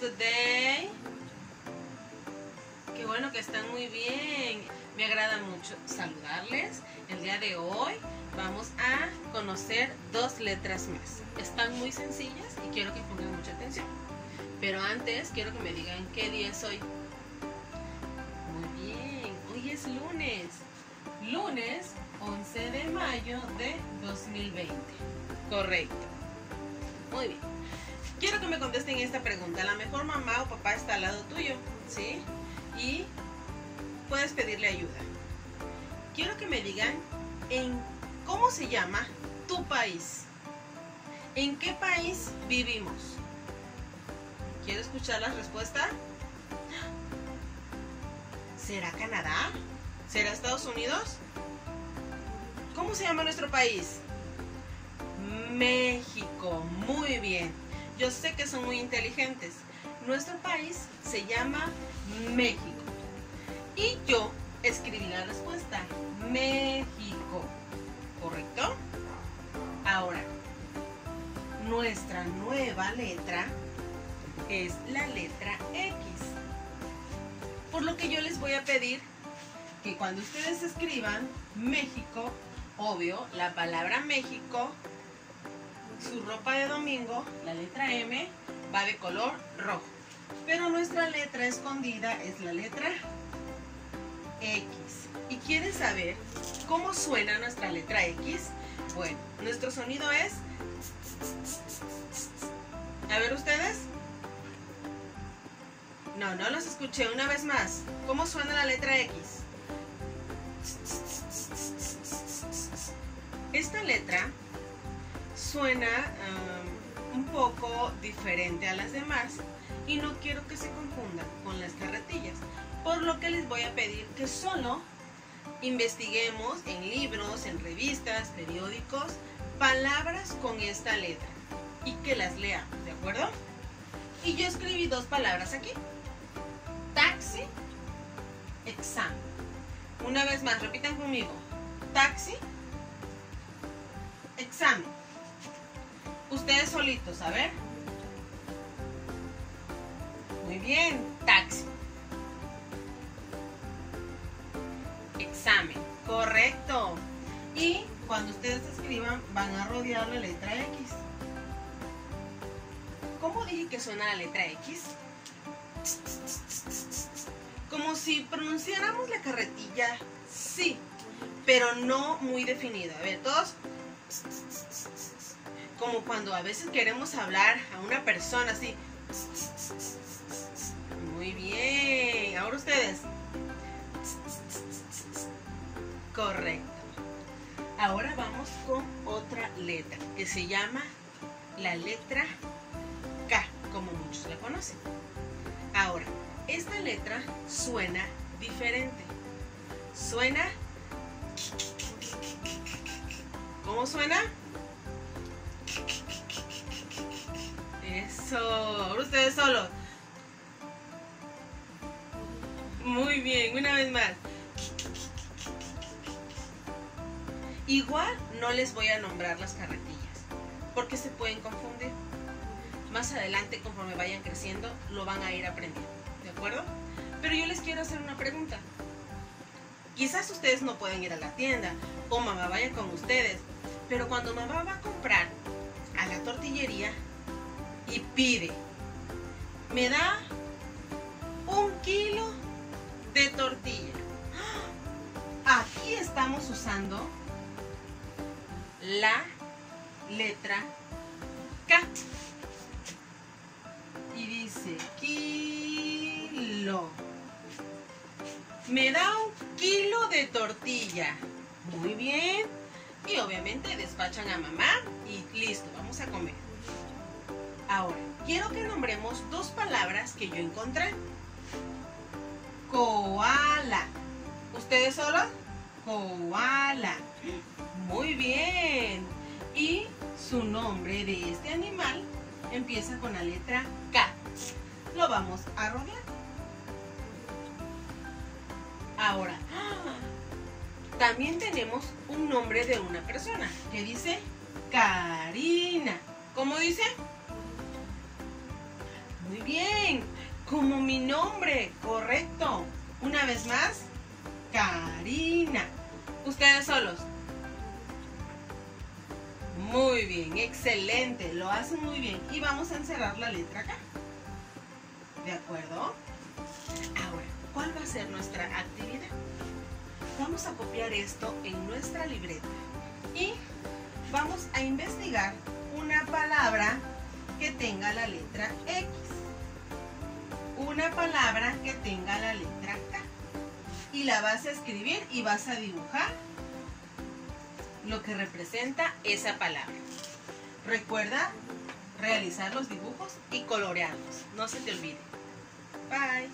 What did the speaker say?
today? Qué bueno que están muy bien. Me agrada mucho saludarles. El día de hoy vamos a conocer dos letras más. Están muy sencillas y quiero que pongan mucha atención. Pero antes quiero que me digan qué día es hoy. Muy bien, hoy es lunes. Lunes 11 de mayo de 2020. Correcto. Muy bien. Quiero que me contesten esta pregunta. La mejor mamá o papá está al lado tuyo, ¿sí? Y puedes pedirle ayuda. Quiero que me digan en cómo se llama tu país. ¿En qué país vivimos? ¿Quiero escuchar la respuesta? ¿Será Canadá? ¿Será Estados Unidos? ¿Cómo se llama nuestro país? México. Muy bien. Yo sé que son muy inteligentes. Nuestro país se llama México. Y yo escribí la respuesta. México. ¿Correcto? Ahora, nuestra nueva letra es la letra X. Por lo que yo les voy a pedir que cuando ustedes escriban México, obvio, la palabra México, su ropa de domingo, la letra M, va de color rojo. Pero nuestra letra escondida es la letra X. ¿Y quieren saber cómo suena nuestra letra X? Bueno, nuestro sonido es... A ver ustedes. No, no los escuché. Una vez más. ¿Cómo suena la letra X? Esta letra suena um, un poco diferente a las demás y no quiero que se confundan con las carretillas. Por lo que les voy a pedir que solo investiguemos en libros, en revistas, periódicos, palabras con esta letra y que las leamos, ¿de acuerdo? Y yo escribí dos palabras aquí. Taxi, examen. Una vez más, repitan conmigo. Taxi, examen. Ustedes solitos, a ver. Muy bien, taxi. Examen, correcto. Y cuando ustedes escriban, van a rodear la letra X. ¿Cómo dije que suena la letra X? Como si pronunciáramos la carretilla, sí, pero no muy definida. A ver, todos. Como cuando a veces queremos hablar a una persona así. Muy bien. Ahora ustedes. Correcto. Ahora vamos con otra letra que se llama la letra K, como muchos la conocen. Ahora, esta letra suena diferente. Suena... ¿Cómo suena? Ustedes solos. Muy bien, una vez más. Igual no les voy a nombrar las carretillas, porque se pueden confundir. Más adelante, conforme vayan creciendo, lo van a ir aprendiendo, ¿de acuerdo? Pero yo les quiero hacer una pregunta. Quizás ustedes no pueden ir a la tienda o mamá vaya con ustedes, pero cuando mamá va a comprar a la tortillería y pide, me da un kilo de tortilla. Aquí estamos usando la letra K. Y dice kilo. Me da un kilo de tortilla. Muy bien. Y obviamente despachan a mamá y listo, vamos a comer. Ahora, quiero que nombremos dos palabras que yo encontré. Koala. ¿Ustedes solos? Koala. Muy bien. Y su nombre de este animal empieza con la letra K. Lo vamos a rodear. Ahora, también tenemos un nombre de una persona que dice Karina. ¿Cómo dice? Muy bien. Como mi nombre, correcto. Una vez más, Karina. Ustedes solos. Muy bien, excelente. Lo hacen muy bien. Y vamos a encerrar la letra acá. ¿De acuerdo? Ahora, ¿cuál va a ser nuestra actividad? Vamos a copiar esto en nuestra libreta y vamos a investigar una palabra que tenga la letra X. Una palabra que tenga la letra K. Y la vas a escribir y vas a dibujar lo que representa esa palabra. Recuerda realizar los dibujos y colorearlos. No se te olvide. Bye.